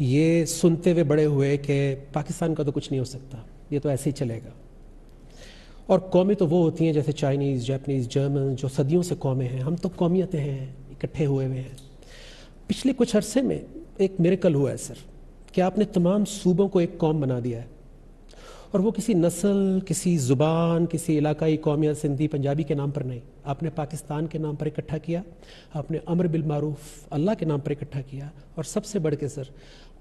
ये सुनते हुए बड़े हुए कि पाकिस्तान का तो कुछ नहीं हो सकता, ये तो ऐसे ही चलेगा। और कौमें तो वो होती हैं जैसे चाइनीज़ जापानीज़ जर्मन जो सदियों से कौमें हैं। हम तो कौमियतें हैं, इकट्ठे हुए हुए हैं। पिछले कुछ अरसे में एक मेरेकल हुआ है सर, कि आपने तमाम सूबों को एक कौम बना दिया है। और वो किसी नस्ल, किसी ज़ुबान, किसी इलाकाई कौमियत सिंधी, पंजाबी के नाम पर नहीं। आपने पाकिस्तान के नाम पर इकट्ठा किया, आपने अमर बिल मारूफ, अल्लाह के नाम पर इकट्ठा किया। और सबसे बढ़ के सर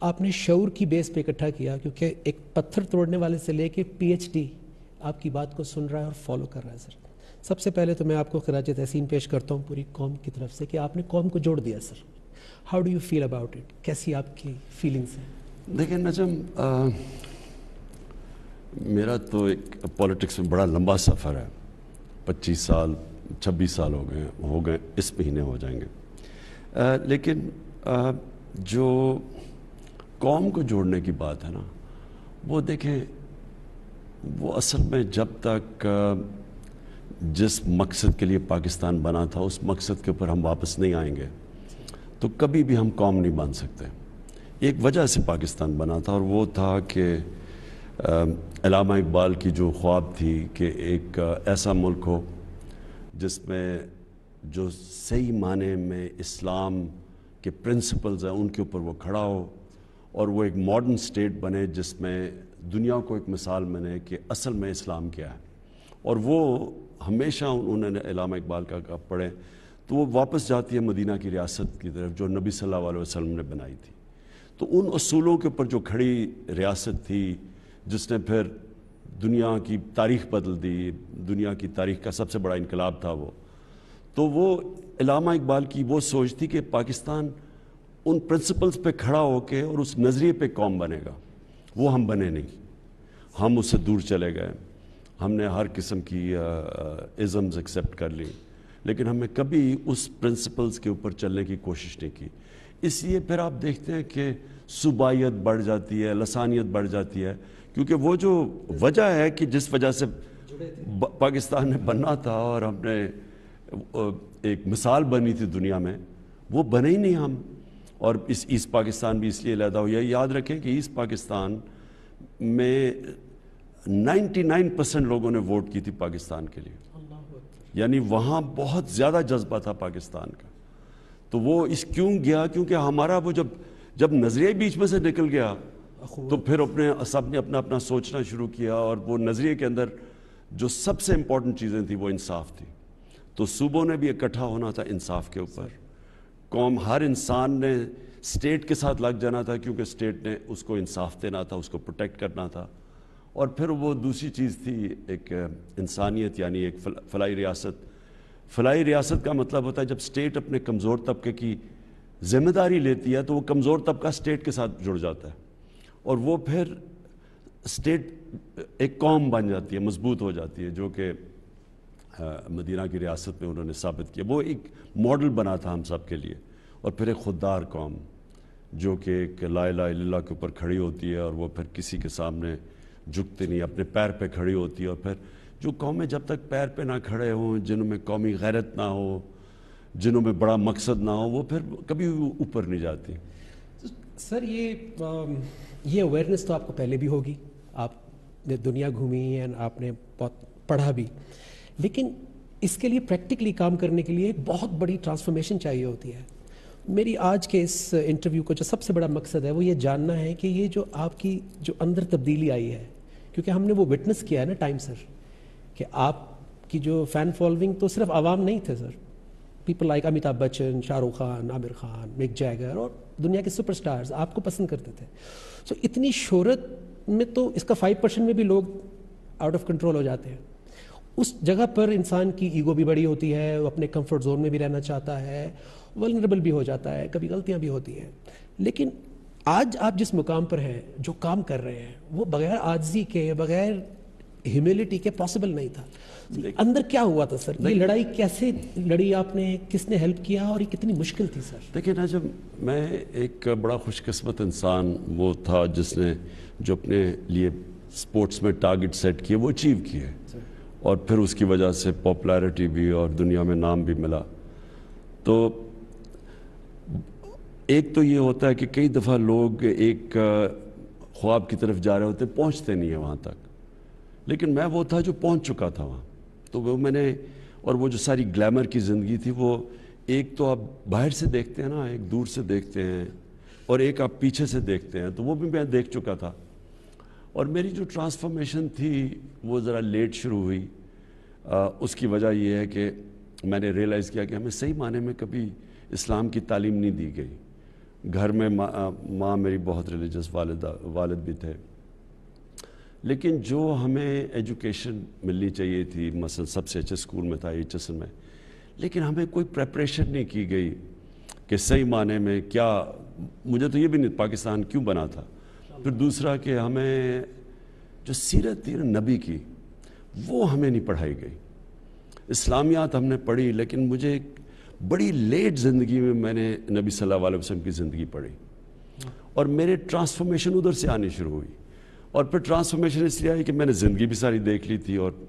आपने शौर की बेस पे इकट्ठा किया क्योंकि एक पत्थर तोड़ने वाले से लेके पीएचडी आपकी बात को सुन रहा है और फॉलो कर रहा है सर सबसे पहले तो मैं आपको खराज तहसीन पेश करता हूँ पूरी कौम की तरफ़ से कि आपने कौम को जोड़ दिया sir how do you feel about it कैसी आपकी फीलिंग्स हैं? देखिए नजम मेरा तो एक पॉलिटिक्स में बड़ा लंबा सफ़र है। 25 साल 26 साल हो गए हो गए इस महीने हो जाएँगे। आ, लेकिन आ, जो कौम को जोड़ने की बात है ना, वो देखें, वो असल में जब तक, जिस मकसद के लिए पाकिस्तान बना था, उस मकसद के ऊपर हम वापस नहीं आएँगे तो कभी भी हम कौम नहीं बन सकते। एक वजह से पाकिस्तान बना था, और वो था कि अलामा इकबाल की जो ख्वाब थी कि एक, ऐसा मुल्क हो, जिसमें जो सही माने में इस्लाम के प्रिंसिपल्स हैं, उनके ऊपर वो खड़ा हो और वो एक मॉडर्न स्टेट बने जिसमें दुनिया को एक मिसाल बने कि असल में इस्लाम क्या है। और वो हमेशा उन्होंने इलामा इकबाल का, का पढ़े तो वो वापस जाती है मदीना की रियासत की तरफ़ जो नबी सल्लल्लाहु अलैहि वसल्लम ने बनाई थी। तो उन असूलों के ऊपर जो खड़ी रियासत थी जिसने फिर दुनिया की तारीख बदल दी दुनिया की तारीख का सबसे बड़ा इनकलाब था वो तो वो इलामा इकबाल की वो सोच थी कि पाकिस्तान उन प्रिंसिपल्स पे खड़ा होके और उस नज़रिए पे कौम बनेगा। वो हम बने नहीं। हम उससे दूर चले गए। हमने हर किस्म की इज़म्स एक्सेप्ट कर ली। लेकिन हमें कभी उस प्रिंसिपल्स के ऊपर चलने की कोशिश नहीं की। इसलिए फिर आप देखते हैं कि सुबाइत बढ़ जाती है, लसानियत बढ़ जाती है, क्योंकि वो जो वजह है कि जिस वजह से पाकिस्तान ने बनना था और हमने एक मिसाल बनी थी दुनिया में, वो बने ही नहीं हम। और इस ईस्ट पाकिस्तान भी इसलिए लैदा हुआ है। याद रखें कि ईस्ट पाकिस्तान में 99 परसेंट लोगों ने वोट की थी पाकिस्तान के लिए। यानी वहाँ बहुत ज़्यादा जज्बा था पाकिस्तान का। तो वो इस क्यों गया? क्योंकि हमारा वो जब जब नज़रिए बीच में से निकल गया तो फिर अपने सबने अपना अपना सोचना शुरू किया और वो नज़रिए के अंदर जो सबसे इम्पोर्टेंट चीज़ें थी वो इंसाफ थी। तो सूबों ने भी इकट्ठा होना था इंसाफ के ऊपर। कौम हर इंसान ने स्टेट के साथ लग जाना था क्योंकि स्टेट ने उसको इंसाफ देना था, उसको प्रोटेक्ट करना था। और फिर वो दूसरी चीज़ थी, एक इंसानियत, यानी एक फलाई रियासत। फलाई रियासत का मतलब होता है जब स्टेट अपने कमज़ोर तबके की ज़िम्मेदारी लेती है तो वो कमज़ोर तबका स्टेट के साथ जुड़ जाता है। और वो फिर स्टेट एक कौम बन जाती है, मज़बूत हो जाती है, जो कि मदीना की रियासत में उन्होंने साबित किया। वो एक मॉडल बना था हम सब के लिए। और फिर एक खुददार कौम, जो कि एक ला ला के ऊपर खड़ी होती है और वो फिर किसी के सामने झुकती नहीं, अपने पैर पे खड़ी होती है। और फिर जो कौमें जब तक पैर पे ना खड़े हों जिनों में कौमी गैरत ना हो जिनों में बड़ा मकसद ना हो, वो फिर कभी ऊपर नहीं जाती। सर, ये ये अवेयरनेस तो आपको पहले भी होगी। आप, दुनिया घूमी एंड आपने बहुत पढ़ा भी। लेकिन इसके लिए प्रैक्टिकली काम करने के लिए एक बहुत बड़ी ट्रांसफॉर्मेशन चाहिए होती है। मेरी आज के इस इंटरव्यू का जो सबसे बड़ा मकसद है वो ये जानना है कि ये जो आपकी जो अंदर तब्दीली आई है क्योंकि हमने वो विटनेस किया है ना टाइम सर कि आपकी जो फ़ैन फॉलोइंग तो सिर्फ़ आवाम नहीं थे sir people like Amitabh Bachchan Shahrukh Khan Aamir Khan Mick Jagger और दुनिया के सुपरस्टार्स आपको पसंद करते थे। सो so, इतनी शोहरत में तो इसका फाइव परसेंट में भी लोग आउट ऑफ़ कंट्रोल हो जाते हैं। उस जगह पर इंसान की ईगो भी बड़ी होती है वो अपने कंफर्ट जोन में भी रहना चाहता है वलनरेबल भी हो जाता है कभी गलतियाँ भी होती हैं। लेकिन आज आप जिस मुकाम पर हैं जो काम कर रहे हैं वो बगैर आजजी के बगैर ह्यूमिलिटी के पॉसिबल नहीं था। अंदर क्या हुआ था सर ये लड़ाई कैसे लड़ी आपने किसने हेल्प किया और ये कितनी मुश्किल थी सर देखिए ना जब मैं एक बड़ा खुशकस्मत इंसान वो था जिसने जो अपने लिए स्पोर्ट्स में टारगेट सेट किए वो अचीव किए। और फिर उसकी वजह से पॉपुलैरिटी भी और दुनिया में नाम भी मिला। तो एक तो ये होता है कि कई दफ़ा लोग एक ख्वाब की तरफ़ जा रहे होते, पहुँचते नहीं है वहाँ तक। लेकिन मैं वो था जो पहुँच चुका था वहाँ। तो वो मैंने, और वो जो सारी ग्लैमर की ज़िंदगी थी, वो एक तो आप बाहर से देखते हैं ना, एक दूर से देखते हैं, और एक आप पीछे से देखते हैं तो वो भी मैं देख चुका था। और मेरी जो ट्रांसफॉर्मेशन थी वो ज़रा लेट शुरू हुई। आ, उसकी वजह यह है कि मैंने रियलाइज़ किया कि हमें सही माने में कभी इस्लाम की तालीम नहीं दी गई। घर में माँ मा मेरी बहुत रिलीजस वालदा वालद भी थे। लेकिन जो हमें एजुकेशन मिलनी चाहिए थी मसल सबसे अच्छे स्कूल में था एच में। लेकिन हमें कोई प्रेपरेशन नहीं की गई कि सही माने में क्या मुझे तो ये भी नहीं पाकिस्तान क्यों बना था? फिर दूसरा कि हमें जो सीरत थी नबी की, वो हमें नहीं पढ़ाई गई। इस्लामियात हमने पढ़ी, लेकिन मुझे बड़ी लेट ज़िंदगी में मैंने नबी सल्लल्लाहु अलैहि वसल्लम की ज़िंदगी पढ़ी। और मेरे ट्रांसफॉर्मेशन उधर से आनी शुरू हुई। और फिर ट्रांसफॉर्मेशन इसलिए आई कि मैंने ज़िंदगी भी सारी देख ली थी और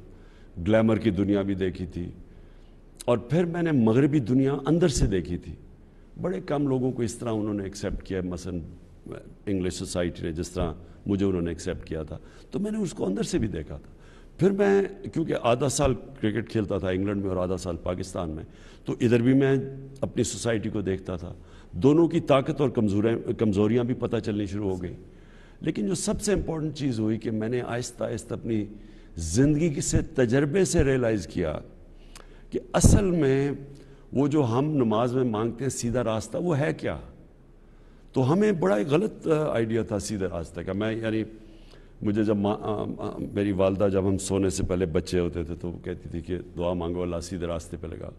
ग्लैमर की दुनिया भी देखी थी। और फिर मैंने मगरबी दुनिया अंदर से देखी थी। बड़े कम लोगों को इस तरह उन्होंने एक्सेप्ट किया मसन इंग्लिश सोसाइटी ने जिस तरह मुझे उन्होंने एक्सेप्ट किया था तो मैंने उसको अंदर से भी देखा था। फिर मैं, क्योंकि आधा साल क्रिकेट खेलता था इंग्लैंड में और आधा साल पाकिस्तान में तो इधर भी मैं अपनी सोसाइटी को देखता था। दोनों की ताकत और कमजोरियाँ कमज़ोरियाँ भी पता चलनी शुरू हो गई। लेकिन जो सबसे इम्पोर्टेंट चीज़ हुई कि मैंने आहिस्ता आहिस्ता अपनी ज़िंदगी से तजर्बे से रियलाइज़ किया कि असल में वो जो हम नमाज़ में मांगते हैं सीधा रास्ता, वो है क्या? तो हमें बड़ा एक गलत आइडिया था सीधे रास्ते का। मैं, यानी मुझे जब माँ मेरी वालदा जब हम सोने से पहले बच्चे होते थे तो कहती थी कि दुआ मांगो, अल्लाह सीधे रास्ते पे लगा।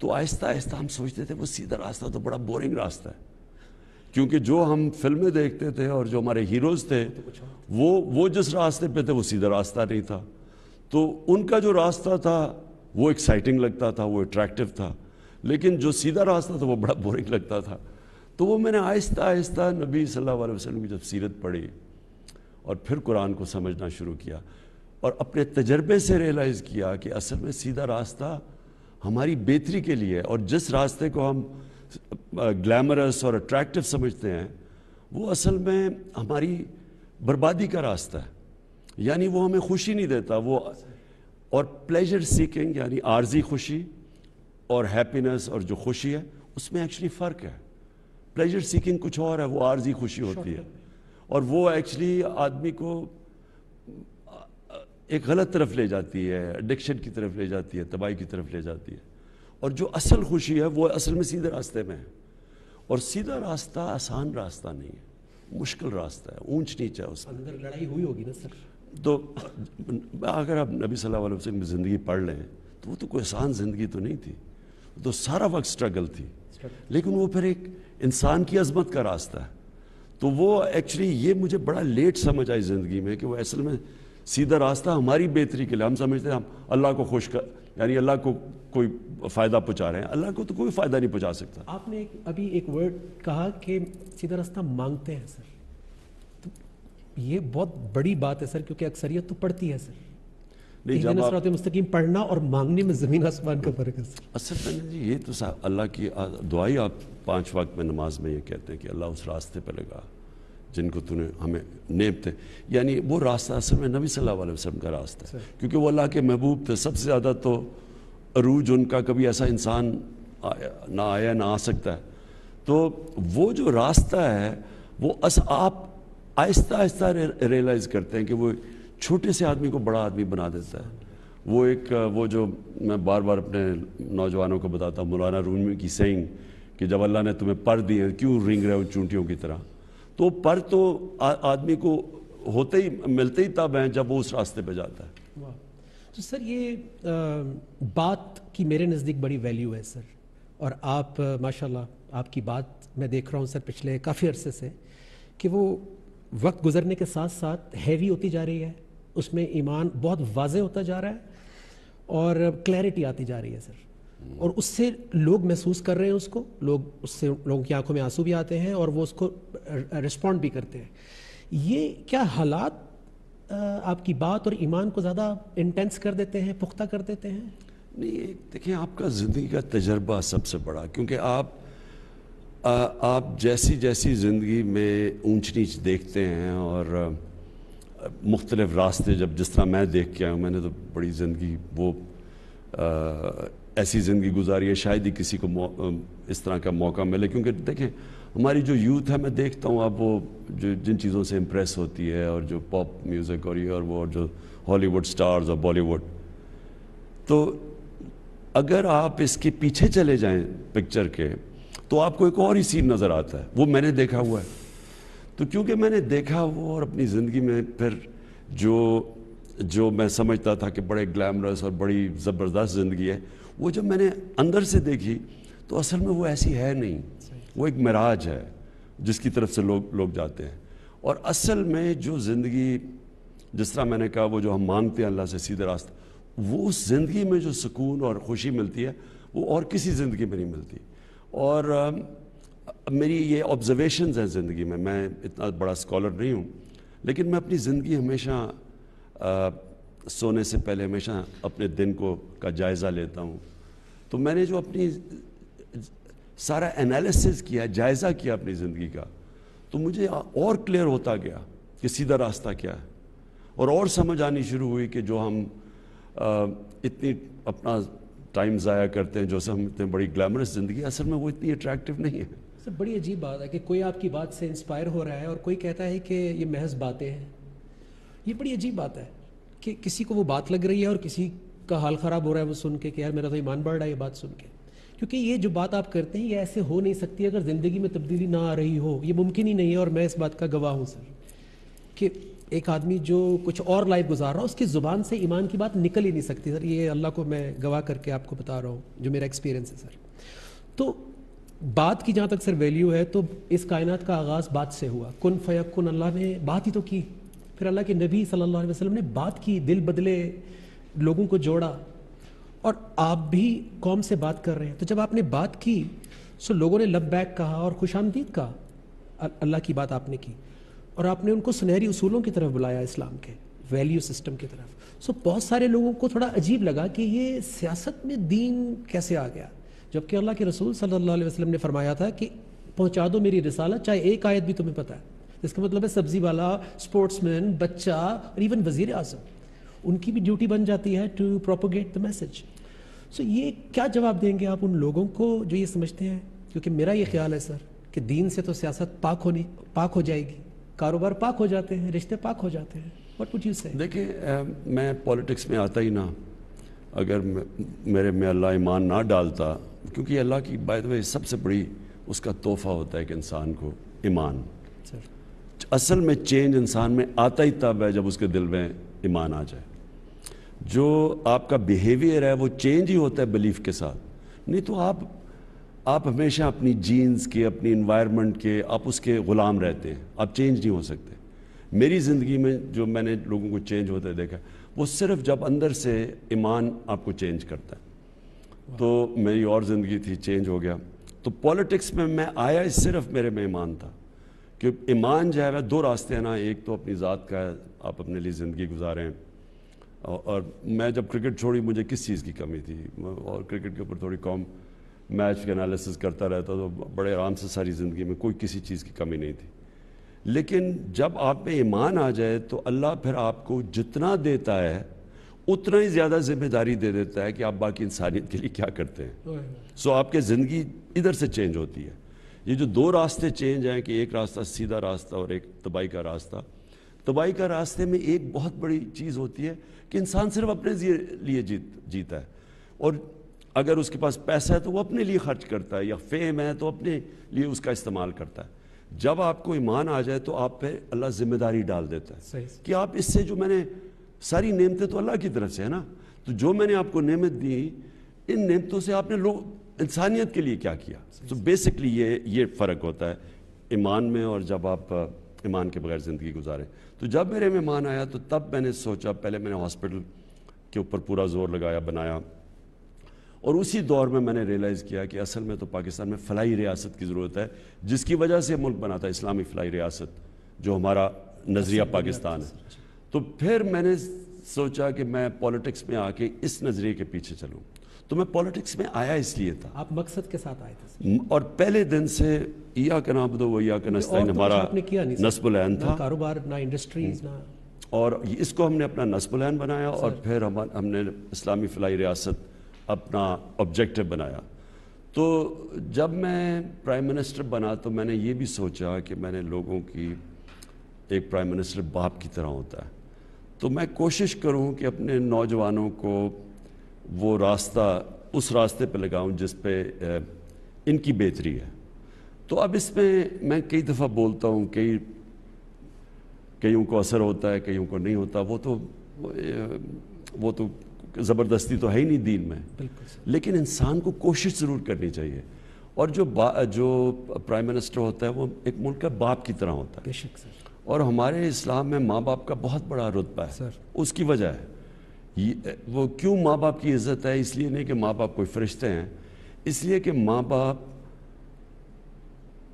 तो आहिस्ता आहिस्ता हम सोचते थे, वो सीधा रास्ता तो बड़ा बोरिंग रास्ता है। क्योंकि जो हम फ़िल्में देखते थे और जो हमारे हीरोज़ थे, वो वो जिस रास्ते पे थे, वो सीधा रास्ता नहीं था। तो उनका जो रास्ता था, वो एक्साइटिंग लगता था, वो अट्रैक्टिव था। लेकिन जो सीधा रास्ता था, वो बड़ा बोरिंग लगता था। तो वो मैंने आहिस्ता आहिस्ता नबी सल्लल्लाहु अलैहि वसल्लम की जब सीरत पढ़ी और फिर कुरान को समझना शुरू किया और अपने तजर्बे से रियलाइज़ किया कि असल में सीधा रास्ता हमारी बेहतरी के लिए और जिस रास्ते को हम ग्लैमरस और अट्रैक्टिव समझते हैं, वो असल में हमारी बर्बादी का रास्ता है। यानी वो हमें खुशी नहीं देता, वो और प्लेजर सीकिंग यानी आर्जी खुशी और हैप्पीनेस और जो खुशी है, उसमें एक्चुअली फ़र्क है। प्लेजर सीकिंग कुछ और है वो आर्जी खुशी होती है। और वो एक्चुअली आदमी को एक गलत तरफ़ ले जाती है एडिक्शन की तरफ़ ले जाती है तबाही की तरफ़ ले जाती है। और जो असल खुशी है वो असल में सीधे रास्ते में है। और सीधा रास्ता आसान रास्ता नहीं है मुश्किल रास्ता है ऊंच नीच है उसमें अंदर लड़ाई हुई होगी ना सर? तो अगर आप नबी सल्लल्लाहु अलैहि वसल्लम की ज़िंदगी पढ़ लें तो वो तो कोई आसान ज़िंदगी तो नहीं थी। तो सारा वक्त स्ट्रगल थी। लेकिन वो फिर एक इंसान की अजमत का रास्ता है। तो वो एक्चुअली ये मुझे बड़ा लेट समझ आई ज़िंदगी में कि वो असल में सीधा रास्ता हमारी बेहतरी के लिए। हम समझते हैं हम अल्लाह को खुश कर यानी अल्लाह को कोई फ़ायदा पहुँचा रहे हैं। अल्लाह को तो कोई फ़ायदा नहीं पहुँचा सकता। आपने एक, अभी एक वर्ड कहा कि सीधा रास्ता मांगते हैं सर। तो ये बहुत बड़ी बात है सर क्योंकि अक्सरियत तो पढ़ती है सर। नहीं जब आप मुस्तकीम पढ़ना और मांगने में ज़मीन आसमान का फ़र्क है असल में जी ये तो अल्लाह की दुआई आप पाँच वक्त में नमाज़ में ये कहते हैं कि अल्लाह उस रास्ते पर लगा जिनको तूने हमें नेम थे यानी वो रास्ता असल में नबी सल्लल्लाहु अलैहि वसल्लम का रास्ता है। क्योंकि वो अल्लाह के महबूब थे। सबसे ज़्यादा तो अरूज उनका कभी ऐसा इंसान ना आया ना आ सकता है। तो वो जो रास्ता है वो अस आप आहिस्ता आहिस्ता रियलाइज़ करते हैं कि वो छोटे से आदमी को बड़ा आदमी बना देता है। वो एक वो जो मैं बार बार अपने नौजवानों को बताता हूँ मौलाना रूमी की सेइंग कि जब अल्लाह ने तुम्हें पर दिए क्यों रिंग रहे हो चूंटियों की तरह? तो पर तो आदमी को होते ही मिलते ही तब हैं जब वो उस रास्ते पे जाता है। तो सर ये आ, बात की मेरे नज़दीक बड़ी वैल्यू है सर। और आप माशाल्लाह आपकी बात मैं देख रहा हूँ सर पिछले काफ़ी अरसे से कि वो वक्त गुजरने के साथ साथ हैवी होती जा रही है। उसमें ईमान बहुत वाज होता जा रहा है और क्लैरिटी आती जा रही है सर। और उससे लोग महसूस कर रहे हैं उसको लोग उससे लोगों की आँखों में आँसू भी आते हैं और वो उसको रिस्पॉन्ड भी करते हैं। ये क्या हालात आपकी बात और ईमान को ज़्यादा इंटेंस कर देते हैं पुख्ता कर देते हैं? नहीं देखिए आपका ज़िंदगी का तजर्बा सबसे बड़ा क्योंकि आप आ, आप जैसी जैसी ज़िंदगी में ऊंच नीच देखते हैं और मुख्तलिफ़ रास्ते जब जिस तरह मैं देख के आया हूँ मैंने तो बड़ी ज़िंदगी वो ऐसी ज़िंदगी गुजारी है, शायद ही किसी को इस तरह का मौका मिले। क्योंकि देखें, हमारी जो यूथ है, मैं देखता हूँ, अब वो जो, जिन चीज़ों से इम्प्रेस होती है, और जो पॉप म्यूज़िक और ये और वो, और जो हॉलीवुड स्टार्स और बॉलीवुड तो अगर आप इसके पीछे चले जाएँ पिक्चर के तो आपको एक और ही सीन नज़र आता है। वो मैंने देखा हुआ है। तो क्योंकि मैंने देखा वो, और अपनी ज़िंदगी में फिर जो जो मैं समझता था कि बड़े ग्लैमरस और बड़ी ज़बरदस्त ज़िंदगी है वो जब मैंने अंदर से देखी तो असल में वो ऐसी है नहीं। वो एक मराज है जिसकी तरफ़ से लोग लोग जाते हैं। और असल में जो ज़िंदगी जिस तरह मैंने कहा वो जो हम मांगते हैं अल्लाह से सीधे रास्ता वो उस ज़िंदगी में जो सुकून और खुशी मिलती है वो और किसी ज़िंदगी में नहीं मिलती। और आ, मेरी ये ऑब्जर्वेशन हैं ज़िंदगी में। मैं इतना बड़ा स्कॉलर नहीं हूँ लेकिन मैं अपनी ज़िंदगी हमेशा सोने से पहले हमेशा अपने दिन को का जायज़ा लेता हूँ। तो मैंने जो अपनी सारा एनालिसिस किया जायज़ा किया अपनी ज़िंदगी का तो मुझे और क्लियर होता गया कि सीधा रास्ता क्या है। और और समझ आनी शुरू हुई कि जो हम आ, इतनी अपना टाइम ज़ाया करते हैं जो हम इतनी बड़ी ग्लैमरस ज़िंदगी असल में वो इतनी अट्रैक्टिव नहीं है। सर बड़ी अजीब बात है कि कोई आपकी बात से इंस्पायर हो रहा है और कोई कहता है कि ये महज बातें हैं। ये बड़ी अजीब बात है। कि किसी को वो बात लग रही है और किसी का हाल ख़राब हो रहा है वो सुन के कि यार मेरा तो ईमान बढ़ रहा है, ये बात सुन के। क्योंकि ये जो बात आप करते हैं, ये ऐसे हो नहीं सकती अगर ज़िंदगी में तब्दीली ना आ रही हो। ये मुमकिन ही नहीं है और मैं इस बात का गवाह हूँ, सर, कि एक आदमी जो कुछ और लाइफ गुजार रहा है, उसकी ज़ुबान से ईमान की बात निकल ही नहीं सकती। सर, ये अल्लाह को मैं गवाह करके आपको बता रहा हूँ, जो मेरा एक्सपीरियंस है, सर। तो बात की जहाँ तक, सर वैल्यू है तो इस कायनात का आगाज़ बात से हुआ। कन कुन फ़यकुन अल्लाह ने बात ही तो की। फिर अल्लाह के नबी सल्लल्लाहु अलैहि वसल्लम ने बात की, दिल बदले, लोगों को जोड़ा। और आप भी कौम से बात कर रहे हैं। तो जब आपने बात की, सो लोगों ने लब बैक कहा और खुश आमदीद कहा अल्लाह की बात आपने की। और आपने उनको सुनहरी उसूलों की तरफ़ बुलाया इस्लाम के, वैल्यू सिस्टम की तरफ़। सो बहुत सारे लोगों को थोड़ा अजीब लगा कि ये सियासत में दीन कैसे आ गया? जबकि अल्लाह के रसूल सल्लल्लाहु अलैहि वसल्लम ने फरमाया था कि, पहुँचा दो मेरी रिसालत, चाहे एक आयत भी तुम्हें पता है। इसका मतलब है सब्ज़ी वाला स्पोर्ट्समैन बच्चा और इवन वज़ीर आज़म। उनकी भी ड्यूटी बन जाती है to propagate the message so ये क्या जवाब देंगे आप उन लोगों को जो ये समझते हैं? क्योंकि मेरा ये ख्याल है सर कि दीन से तो सियासत पाक होनी पाक हो जाएगी। कारोबार पाक हो जाते हैं रिश्ते पाक हो जाते हैं। वट वुड यू से देखिए मैं पॉलिटिक्स में आता ही ना। अगर मेरे में अल्लाह ईमान ना डालता क्योंकि अल्लाह की बात सबसे बड़ी उसका तोहफा होता है कि इंसान को ईमान। असल में चेंज इंसान में आता ही तब है जब उसके दिल में ईमान आ जाए। जो आपका बिहेवियर है, वो चेंज ही होता है बिलीफ के साथ। नहीं तो आप आप हमेशा अपनी जीन्स के, अपनी इन्वायरमेंट के, आप उसके ग़ुलाम रहते हैं। आप चेंज नहीं हो सकते। मेरी ज़िंदगी में जो मैंने लोगों को चेंज होते देखा, वो सिर्फ़ जब अंदर से ईमान आपको चेंज करता है। तो मेरी और ज़िंदगी थी चेंज हो गया। तो पॉलिटिक्स में मैं आया सिर्फ़ मेरे में ईमान था। कि ईमान जो है वह दो रास्ते हैं ना एक तो अपनी ज़ात का है आप अपने लिए ज़िंदगी गुजारें। और मैं जब क्रिकेट छोड़ी मुझे किस चीज़ की कमी थी? और क्रिकेट के ऊपर थोड़ी कम मैच के एनालिसिस करता रहता तो बड़े आराम से सारी ज़िंदगी में कोई किसी चीज़ की कमी नहीं थी। लेकिन जब आप में ईमान आ जाए तो अल्लाह फिर आपको जितना देता है उतना ही ज़्यादा ज़िम्मेदारी दे देता है कि आप बाकी इंसानियत के लिए क्या करते हैं। सो आपके ज़िंदगी इधर से चेंज होती है। ये जो दो रास्ते चेंज हैं कि एक रास्ता सीधा रास्ता और एक तबाही का रास्ता तबाही का रास्ते में एक बहुत बड़ी चीज़ होती है कि इंसान सिर्फ़ अपने लिए जीत जीता है। और अगर उसके पास पैसा है तो वो अपने लिए खर्च करता है या फेम है तो अपने लिए उसका इस्तेमाल करता है। जब आपको ईमान आ जाए तो आप पे अल्लाह ज़िम्मेदारी डाल देता है कि आप इससे जो मैंने सारी नेमतें तो अल्लाह की तरफ़ से है ना तो जो मैंने आपको नेमत दी इन नेमतों से आपने लोग इंसानियत के लिए क्या किया? तो बेसिकली ये ये फ़र्क होता है ईमान में और जब आप ईमान के बगैर ज़िंदगी गुजारें। तो जब मेरे मेहमान आया तो तब मैंने सोचा पहले मैंने हॉस्पिटल के ऊपर पूरा ज़ोर लगाया बनाया। और उसी दौर में मैंने रियलाइज़ किया कि असल में तो पाकिस्तान में फलाई रियासत की ज़रूरत है जिसकी वजह से मुल्क बना था इस्लामी फलाई रियासत जो हमारा नज़रिया पाकिस्तान है। तो फिर मैंने सोचा कि मैं पॉलिटिक्स में आके इस नज़रिए के पीछे चलूँ। तो मैं पॉलिटिक्स में आया इसलिए था। आप मकसद के साथ आए थे और पहले दिन से या का नाम दो या का नस्ताइन तो हमारा। नस्बुलैन था। कारोबार ना इंडस्ट्रीज़ ना और इसको हमने अपना नस्बुलैन बनाया और फिर हम हमने इस्लामी फलाई रियासत अपना ऑब्जेक्टिव बनाया। तो जब मैं प्राइम मिनिस्टर बना तो मैंने ये भी सोचा कि मैंने लोगों की एक प्राइम मिनिस्टर बाप की तरह होता है। तो मैं कोशिश करूँ कि अपने नौजवानों को वो रास्ता उस रास्ते पे लगाऊँ जिस पे इनकी बेहतरी है। तो अब इसमें मैं कई दफ़ा बोलता हूँ कई कईयों को असर होता है कईयों को नहीं होता। वो तो वो, तो ज़बरदस्ती तो है ही नहीं दीन में। लेकिन इंसान को कोशिश ज़रूर करनी चाहिए। और जो जो प्राइम मिनिस्टर होता है वो एक मुल्क का बाप की तरह होता है। सर। और हमारे इस्लाम में माँ बाप का बहुत बड़ा रुतबा है। सर। उसकी वजह है। ये वो क्यों माँ बाप की इज़्ज़त है? इसलिए नहीं कि माँ बाप कोई फरिश्ते हैं। इसलिए कि माँ बाप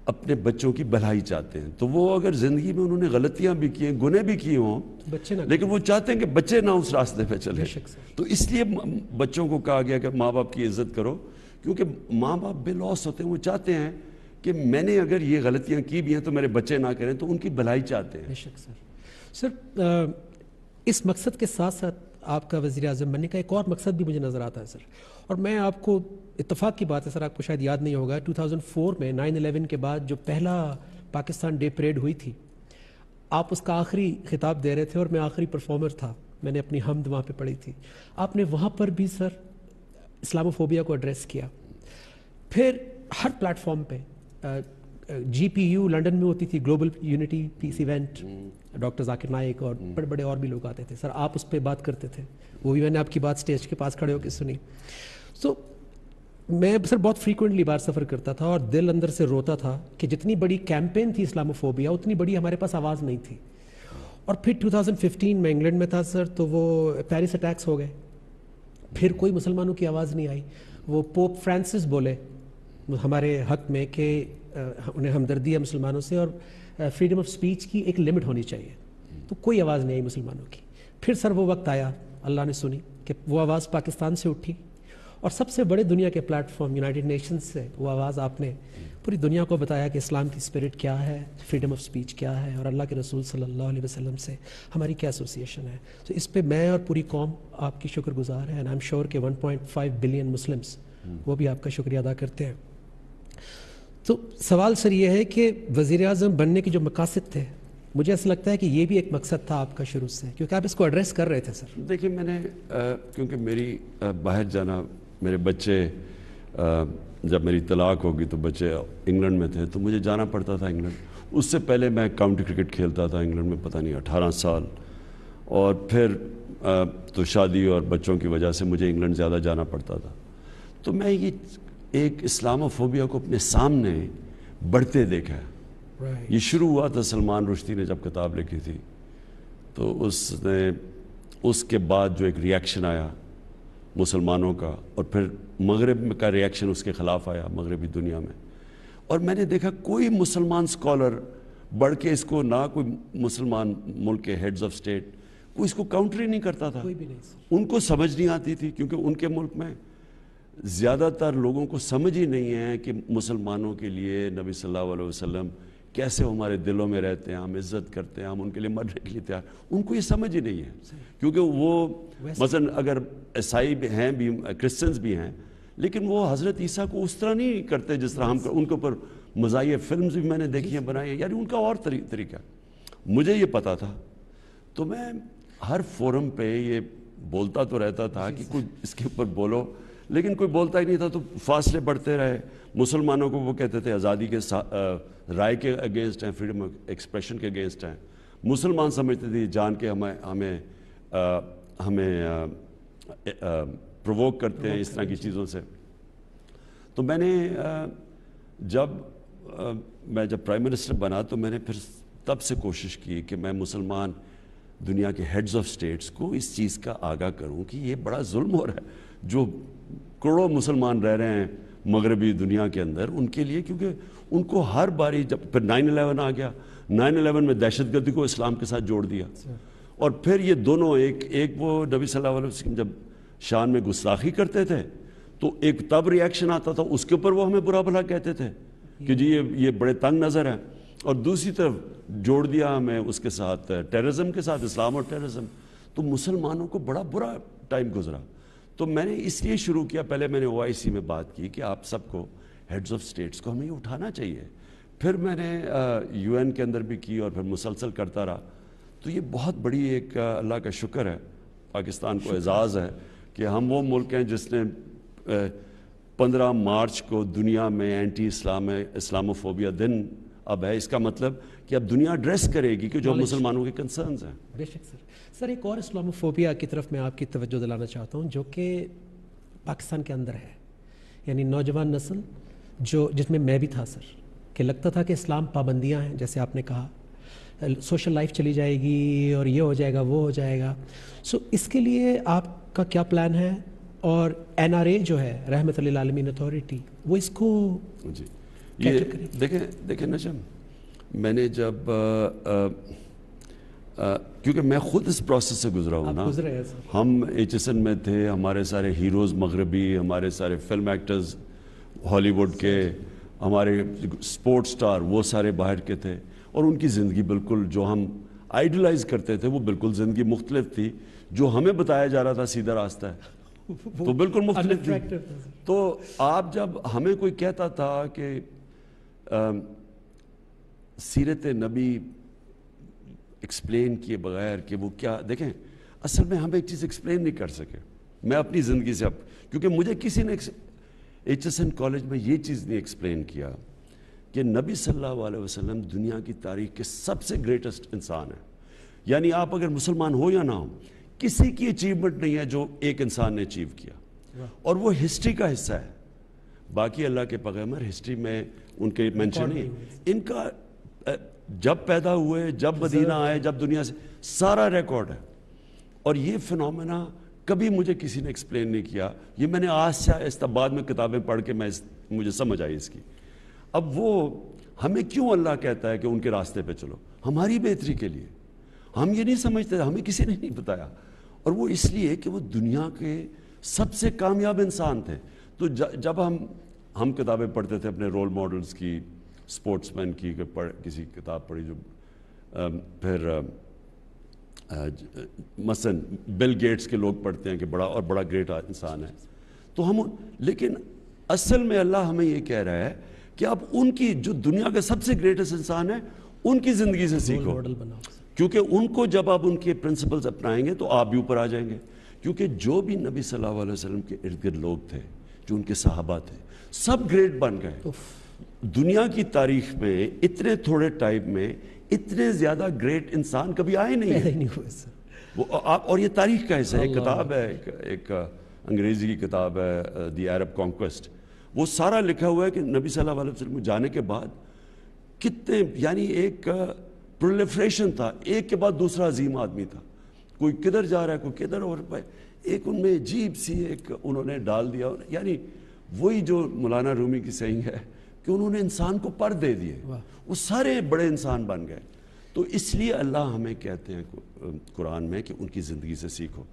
अपने बच्चों की भलाई चाहते हैं। तो वो अगर ज़िंदगी में उन्होंने गलतियाँ भी की हैं गुने भी किए हों बच्चे ना लेकिन वो चाहते हैं कि बच्चे ना उस रास्ते पे चले। तो इसलिए बच्चों को कहा गया कि माँ बाप की इज़्ज़त करो क्योंकि माँ बाप बेलॉस होते हैं। वो चाहते हैं कि मैंने अगर ये गलतियाँ की भी हैं तो मेरे बच्चे ना करें तो उनकी भलाई चाहते हैं। सर। सर इस मकसद के साथ साथ आपका वज़ीर अजम बनने का एक और मकसद भी मुझे नज़र आता है, सर। और मैं आपको इतफाक़ की बात है, सर, आपको शायद याद नहीं होगा 2004 में 9/11 के बाद जो पहला पाकिस्तान डे परेड हुई थी, आप उसका आखिरी खिताब दे रहे थे और मैं आखिरी परफॉर्मर था, मैंने अपनी हमद वहाँ पर पढ़ी थी। आपने वहाँ पर भी, सर, इस्लामोफोबिया को एड्रेस किया। फिर हर प्लेटफॉर्म पे जी पी यू लंडन में होती थी global unity peace event doctor Zakir Naik और बड़े बड़े और भी लोग आते थे। सर आप उस पर बात करते थे। वो भी मैंने आपकी बात स्टेज के पास खड़े होकर सुनी। सो so, मैं सर बहुत फ्रीक्वेंटली बाहर सफ़र करता था और दिल अंदर से रोता था कि जितनी बड़ी कैंपेन थी इस्लामोफोबिया उतनी बड़ी हमारे पास आवाज़ नहीं थी। और फिर 2015 में इंग्लैंड में था सर तो वो पेरिस अटैक्स हो गए। फिर कोई मुसलमानों की आवाज़ नहीं आई। वो पोप फ्रांसिस बोले हमारे हक में कि उन्हें हमदर्दी है मुसलमानों से और फ्रीडम ऑफ़ स्पीच की एक लिमिट होनी चाहिए। तो कोई आवाज़ नहीं आई मुसलमानों की। फिर सर वो वक्त आया, अल्लाह ने सुनी कि वो आवाज़ पाकिस्तान से उठी। और सबसे बड़े दुनिया के प्लेटफॉर्म यूनाइटेड नेशंस से वो आवाज़ आपने पूरी दुनिया को बताया कि इस्लाम की स्पिरिट क्या है फ्रीडम ऑफ़ स्पीच क्या है, और अल्लाह के रसूल सल्लल्लाहु अलैहि वसल्लम से हमारी क्या एसोसिएशन है। तो इस पे मैं और पूरी कौम आपकी शुक्रगुजार है एंड आई एम श्योर कि 1.5 बिलियन मुस्लिम्स वो भी आपका शुक्रिया अदा करते हैं। तो सवाल सर ये है कि वज़ी अजम बनने के जो मकासद थे मुझे ऐसा लगता है कि ये भी एक मकसद था आपका शुरू से क्योंकि आप इसको एड्रेस कर रहे थे सर। देखिए मैंने क्योंकि मेरी अ, बाहर जाना मेरे बच्चे अ, जब मेरी तलाक होगी तो बच्चे इंग्लैंड में थे तो मुझे जाना पड़ता था इंग्लैंड। उससे पहले मैं काउंटी क्रिकेट खेलता था इंग्लैंड में पता नहीं अठारह साल। और फिर अ, तो शादी और बच्चों की वजह से मुझे इंग्लैंड ज़्यादा जाना पड़ता था। तो मैं ये एक इस्लामोफोबिया को अपने सामने बढ़ते देखा। है राइट ये शुरू हुआ था सलमान रुश्ती ने जब किताब लिखी थी। तो उसने उसके बाद जो एक रिएक्शन आया मुसलमानों का और फिर मगरब का रिएक्शन उसके ख़िलाफ़ आया मगरबी दुनिया में। और मैंने देखा कोई मुसलमान स्कॉलर बढ़ के इसको ना कोई मुसलमान मुल्क के हेड्स ऑफ़ स्टेट कोई इसको काउंटर ही नहीं करता था। कोई भी नहीं उनको समझ नहीं आती थी क्योंकि उनके मुल्क में ज़्यादातर लोगों को समझ ही नहीं है कि मुसलमानों के लिए नबी सल्लल्लाहु अलैहि वसल्लम कैसे हमारे दिलों में रहते हैं हम इज़्ज़त करते हैं हम उनके लिए मरने के लिए तैयार उनको ये समझ ही नहीं है। क्योंकि वो मसलन अगर ईसाई भी हैं भी क्रिश्चियंस भी हैं लेकिन वो हज़रत ईसा को उस तरह नहीं करते जिस तरह हम कर, उनके ऊपर मज़ाइय फ़िल्म भी मैंने देखी हैं बनाई हैं। यानी उनका और तरी, तरीका। मुझे ये पता था। तो मैं हर फोरम पे ये बोलता तो रहता था कि कुछ इसके ऊपर बोलो लेकिन कोई बोलता ही नहीं था तो फासले बढ़ते रहे। मुसलमानों को वो कहते थे आज़ादी के राय के अगेंस्ट हैं फ्रीडम ऑफ़ एक्सप्रेशन के अगेंस्ट हैं। मुसलमान समझते थे जान के हमें हमें अ, हमें आ, प्रोवोक करते हैं इस तरह की चीज़ों से। तो मैंने जब मैं जब प्राइम मिनिस्टर बना तो मैंने फिर तब से कोशिश की कि मैं मुसलमान दुनिया के हेड्स ऑफ़ स्टेट्स को इस चीज़ का आगाह करूँ कि ये बड़ा जुल्म हो रहा है। जो करोड़ों मुसलमान रह रहे हैं मगरबी दुनिया के अंदर उनके लिए क्योंकि उनको हर बारी जब फिर नाइन अलेवन आ गया नाइन अलेवन में दहशतगर्दी को इस्लाम के साथ जोड़ दिया। और फिर ये दोनों एक एक वो नबी सल्लल्लाहु अलैहि वसल्लम जब शान में गुस्ताखी करते थे तो एक तब रिएक्शन आता था उसके ऊपर वो हमें बुरा भला कहते थे कि जी ये ये बड़े तंग नज़र हैं। और दूसरी तरफ़ जोड़ दिया हमें उसके साथ टेररिज्म के साथ इस्लाम और टेररिज्म तो मुसलमानों को बड़ा बुरा टाइम गुजरा। तो मैंने इसलिए शुरू किया पहले मैंने ओ में बात की कि आप सबको हेड्स ऑफ़ स्टेट्स को हमें उठाना चाहिए। फिर मैंने यूएन के अंदर भी की और फिर मुसलसल करता रहा। तो ये बहुत बड़ी एक अल्लाह का शुक्र है। पाकिस्तान को एजाज़ है कि हम वो मुल्क हैं जिसने पंद्रह मार्च को दुनिया में एंटी इस्लाम इस्लामोफोबिया दिन अब है इसका मतलब कि अब दुनिया ड्रेस करेगी कि जो मुसलमानों के कंसर्न हैं। बेशक सर सर एक और इस्लामोफोबिया की तरफ़ मैं आपकी तवज्जो दिलाना चाहता हूँ जो कि पाकिस्तान के अंदर है। यानी नौजवान नस्ल जो जिसमें मैं भी था सर कि लगता था कि इस्लाम पाबंदियाँ हैं जैसे आपने कहा। सोशल लाइफ चली जाएगी और ये हो जाएगा वो हो जाएगा। सो so, इसके लिए आपका क्या प्लान है? और एनआरए जो है रहमत आलमीन अथॉरिटी वो इसको जी। ये देखें देखें नजम मैंने जब क्योंकि मैं खुद इस प्रोसेस से गुजरा हूँ ना हम एच एस एन में थे हमारे सारे हीरोज़ मगरबी हमारे सारे फ़िल्म एक्टर्स हॉलीवुड के हमारे स्पोर्ट्स स्टार वो सारे बाहर के थे और उनकी ज़िंदगी बिल्कुल जो हम आइडलाइज करते थे वो बिल्कुल ज़िंदगी मुख्तलिफ़ थी जो हमें बताया जा रहा था सीधा रास्ता है। तो बिल्कुल मुख्तलिफ़ थी। तो आप जब हमें कोई कहता था कि सीरत नबी एक्सप्लेन किए बगैर कि वो क्या देखें असल में हम एक चीज़ एक्सप्लेन नहीं कर सके। मैं अपनी ज़िंदगी से अब क्योंकि मुझे किसी ने एच एस एन कॉलेज में ये चीज़ नहीं एक्सप्लेन किया कि नबी सल्लल्लाहु अलैहि वसल्लम दुनिया की तारीख के सबसे ग्रेटेस्ट इंसान है। यानी आप अगर मुसलमान हो या ना हो किसी की अचीवमेंट नहीं है जो एक इंसान ने अचीव किया। और वो हिस्ट्री का हिस्सा है। बाकी अल्लाह के पैगंबर हिस्ट्री में उनके मेंशन नहीं इनका जब पैदा हुए जब मदीना आए जब दुनिया से सारा रिकॉर्ड है। और ये फिनोमेना कभी मुझे किसी ने एक्सप्लेन नहीं किया। ये मैंने आज से आहिस्ता बाद में किताबें पढ़ के मैं इस, मुझे समझ आई इसकी। अब वो हमें क्यों अल्लाह कहता है कि उनके रास्ते पे चलो? हमारी बेहतरी के लिए। हम ये नहीं समझते हमें किसी ने नहीं बताया। और वो इसलिए कि वो दुनिया के सबसे कामयाब इंसान थे। तो जब हम हम किताबें पढ़ते थे अपने रोल मॉडल्स की स्पोर्ट्समैन की पढ़ किसी किताब पढ़ी जो आ, फिर मसन बिल गेट्स के लोग पढ़ते हैं कि बड़ा और बड़ा ग्रेट इंसान है। तो हम लेकिन असल में अल्लाह हमें ये कह रहा है कि आप उनकी जो दुनिया के सबसे ग्रेटेस्ट इंसान है उनकी ज़िंदगी से सीखो। क्योंकि उनको जब आप उनके प्रिंसिपल्स अपनाएँगे तो आप भी ऊपर आ जाएँगे। क्योंकि जो भी नबी सल्लल्लाहु अलैहि वसल्लम के इर्द गिर्द लोग थे जो उनके सहाबा थे सब ग्रेट बन गए। दुनिया की तारीख में इतने थोड़े टाइम में इतने ज़्यादा ग्रेट इंसान कभी आए नहीं है। नहीं हुए सर वो आप और ये तारीख का हिस्सा है किताब है एक, एक अंग्रेज़ी की किताब है दी अरब कॉन्क्वेस्ट वो सारा लिखा हुआ है कि नबी सल्लल्लाहु अलैहि वसल्लम जाने के बाद कितने यानी एक प्रोलिफ्रेशन था। एक के बाद दूसरा अजीम आदमी था। कोई किधर जा रहा है कोई किधर और एक उनमें अजीब सी एक उन्होंने डाल दिया। यानी वही जो मौलाना रूमी की सही है कि उन्होंने इंसान को पर दे दिए। वो सारे बड़े इंसान बन गए। तो इसलिए अल्लाह हमें कहते हैं कुरान में कि उनकी ज़िंदगी से सीखो।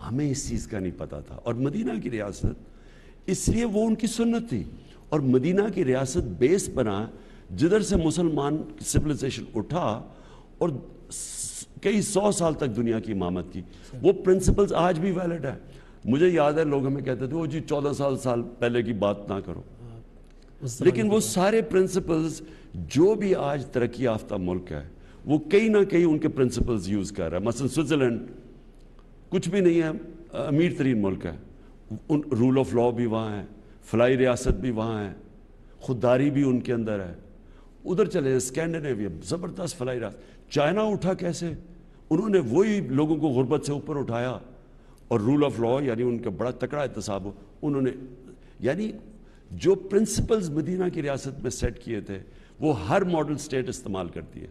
हमें इस चीज़ का नहीं पता था। और मदीना की रियासत इसलिए वो उनकी सुन्नत थी। और मदीना की रियासत बेस बना जिधर से मुसलमान सिविलाइजेशन उठा और कई सौ साल तक दुनिया की इमामत की। वो प्रिंसिपल्स आज भी वैलिड है। मुझे याद है लोग हमें कहते थे वो जी चौदह साल साल पहले की बात ना करो। लेकिन वो सारे प्रिंसिपल्स जो भी आज तरक्की याफ्ता मुल्क है वो कहीं ना कहीं उनके प्रिंसिपल्स यूज़ कर रहा है। मसलन स्विट्जरलैंड कुछ भी नहीं है अमीर तरीन मुल्क है। उन रूल ऑफ़ लॉ भी वहाँ है फलाई रियासत भी वहाँ है खुददारी भी उनके अंदर है। उधर चले स्कैंडिनेविया ज़बरदस्त फलाई रियासत। चाइना उठा कैसे? उन्होंने वही लोगों को गुर्बत से ऊपर उठाया। और रूल ऑफ़ लॉ यानी उनका बड़ा तकड़ा एहतसाब उन्होंने यानी जो प्रिंसिपल्स मदीना की रियासत में सेट किए थे वो हर मॉडल स्टेट इस्तेमाल करती है।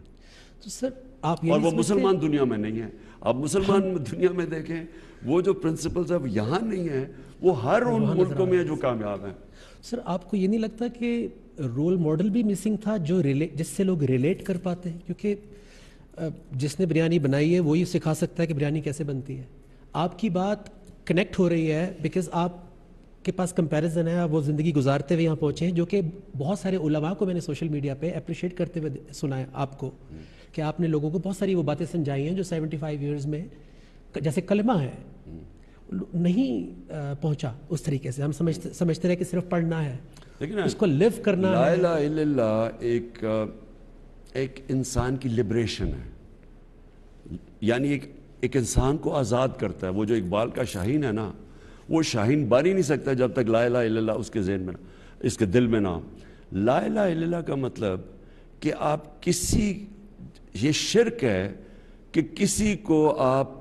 तो सर आप और वो मुसलमान दुनिया में नहीं है। अब मुसलमान दुनिया में देखें वो जो प्रिंसिपल्स अब यहाँ नहीं है। वो हर उन मुल्कों में है जो कामयाब हैं। सर आपको ये नहीं लगता कि रोल मॉडल भी मिसिंग था जो रिले जिससे लोग रिलेट कर पाते हैं? क्योंकि जिसने बिरयानी बनाई है वही सिखा सकता है कि बिरयानी कैसे बनती है। आपकी बात कनेक्ट हो रही है बिकॉज़ आप के पास कंपैरिजन है वो ज़िंदगी गुजारते हुए यहाँ पहुँचे हैं जो कि बहुत सारे उलमा को मैंने सोशल मीडिया पे अप्रिशिएट करते हुए सुना है आपको कि आपने लोगों को बहुत सारी वो बातें समझाई हैं जो 75 फाइव ईयर्स में जैसे कलमा है नहीं पहुँचा उस तरीके से। हम समझते समझते रहे कि सिर्फ़ पढ़ना है लेकिन उसको लिव करना ला है। इल्लल्लाह एक एक इंसान की लिबरेशन है। यानी एक एक इंसान को आज़ाद करता है वो जो इकबाल का शाहीन है ना वो शाहीन बन ही नहीं सकता जब तक ला इल्लल्लाह उसके जहन में ना, इसके दिल में ना। ला इलाहा का मतलब कि आप किसी, ये शिरक है कि किसी को आप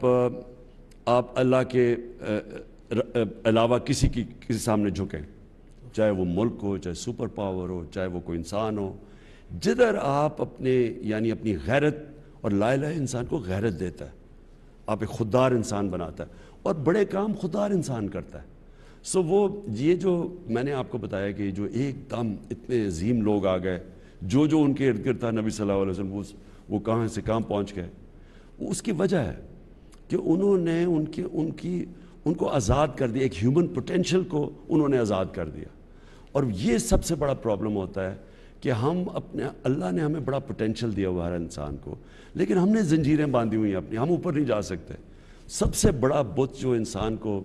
आप अल्लाह के अलावा किसी की, किसी सामने झुकें। चाहे वो मुल्क हो, चाहे सुपर पावर हो, चाहे वो कोई इंसान हो, जिधर आप अपने, यानी अपनी गैरत और लाइला इंसान को गैरत देता है। आप एक खुददार इंसान बनाता है। और बड़े काम खुददार इंसान करता है। सो वो, ये जो मैंने आपको बताया कि जो एकदम इतने अजीम लोग आ गए जो जो उनके इर्द गिर्द था नबी सल्लल्लाहु अलैहि वसल्लम, वो वो कहाँ से कहाँ पहुँच गए। उसकी वजह है कि उन्होंने उनके, उनकी, उनको आज़ाद कर दिया, एक ह्यूमन पोटेंशियल को उन्होंने आज़ाद कर दिया। और ये सबसे बड़ा प्रॉब्लम होता है कि हम अपने, अल्लाह ने हमें बड़ा पोटेंशियल दिया हुआ हर इंसान को, लेकिन हमने जंजीरें बांधी हुई हैं अपनी, हम ऊपर नहीं जा सकते। सबसे बड़ा बुत जो इंसान को